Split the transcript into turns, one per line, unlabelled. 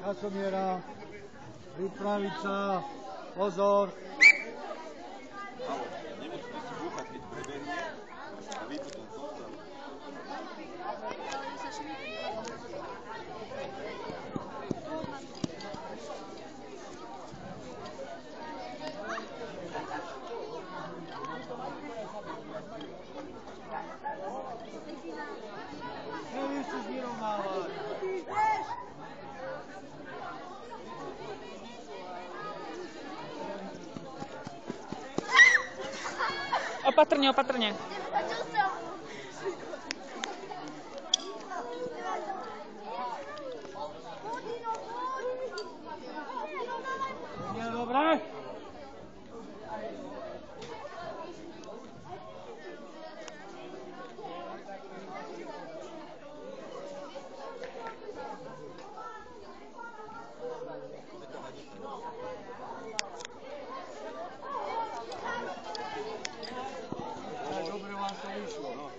Časomiera, pripraviť sa, pozor,
Opatrne, opatrne.
Dobre. 这么一说啊